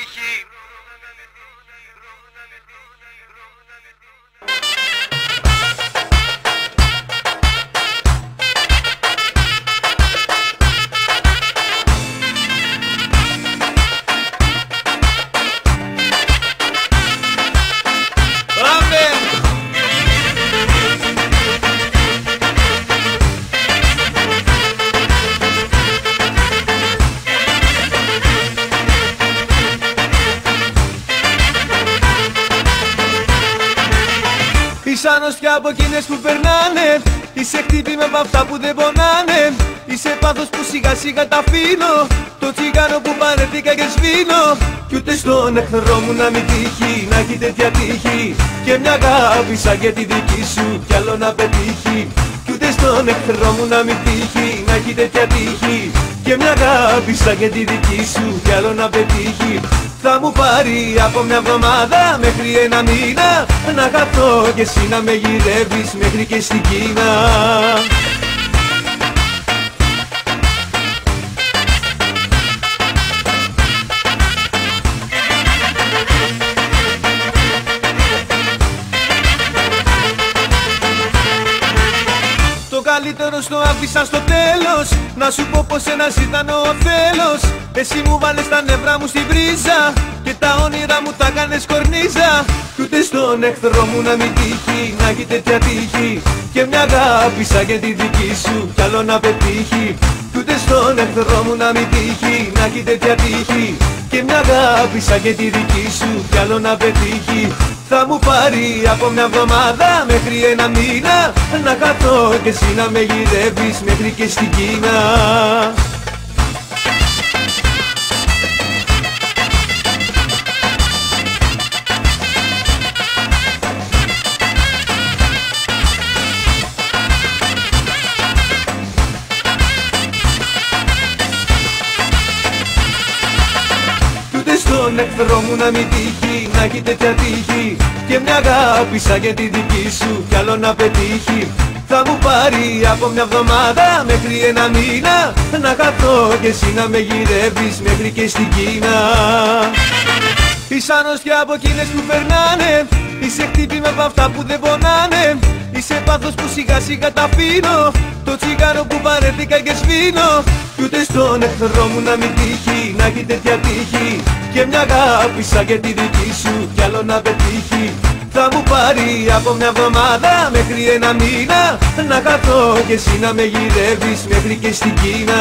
Mickey. Αρρώστια από εκείνες που περνάνε. Είσαι χτύπημα από αυτά που δεν πονάνε. Είσαι πάθος που σιγά σιγά τα αφήνω. Το τσιγάρο που παρεθήκα και σβήνω. Κι ούτε στον εχθρό μου να μην τύχει Να έχει τέτοια τύχη. Και μια αγάπη σαν και τη δική σου Κι άλλο να πετύχει. Κι ούτε στον εχθρό μου να μην τύχει Να έχει τέτοια τύχη. Και μια αγάπη σαν και τη δική σου Κι άλλο να πετύχει θα μου πάρει από μια εβδομάδα μέχρι ένα μήνα. Να χαθώ και εσύ να με γυρεύεις μέχρι και στην Κίνα Το καλύτερος στο άφησα στο τέλος. Να σου πω πως ένας ήταν ο θέλος Εσύ μου βάλες τα νευρά μου στην πρίζα Και τα όνειρα μου τα κάνες κορνίζα. Κι ούτε στον εχθρό μου να μην τύχει Να έχει τέτοια τύχη. Και μια αγάπη σαν και τη δική σου Κι άλλο να πετύχει. Κι ούτε στον εχθρό μου να μην τύχει Να έχει τέτοια τύχη. Και μια αγάπη σαν και τη δική σου Κι άλλο να πετύχει. Θα μου πάρει από μια εβδομάδα μέχρι ένα μήνα Να χαθώ και εσύ να με γυρεύεις μέχρι και στην Κίνα στον εχθρό μου να μην τύχει Να έχει τέτοια τύχη. Και μια αγάπη σαν και τη δική σου Κι άλλο να πετύχει. Θα μου πάρει από μια εβδομάδα Μέχρι ένα μήνα Να χαθώ και εσύ να με γυρεύεις Μέχρι και στην Κίνα. Είσαι αρρώστια από εκείνες που περνάνε Είσαι χτύπημα από αυτά που δεν πονάνε Είσαι πάθος που σιγά σιγά τα αφήνω. Το τσιγάρο που παρέθηκα και σβήνω. Κι ούτε στον εχθρό μου να μην τύχει Να έχει τέτοια τύχη. Και μια αγάπη σαν και τη δική σου Κι άλλο να πετύχει. Θα μου πάρει από μια εβδομάδα μέχρι ένα μήνα. Να χαθώ και εσύ να με γυρεύεις μέχρι και στην Κίνα